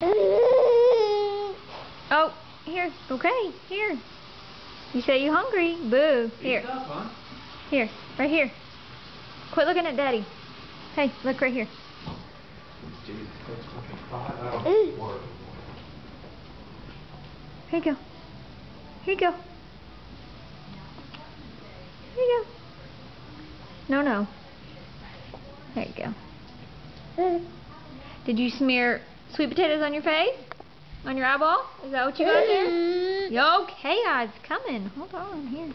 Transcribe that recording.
Oh, here. Okay, here. You say you hungry. Boo. Here. Here. Right here. Quit looking at Daddy. Hey, look right here. Here you go. Here you go. Here you go. No, no. There you go. Did you smear sweet potatoes on your face? On your eyeball? Is that what you got there? Mm. Okay, guys, coming. Hold on here.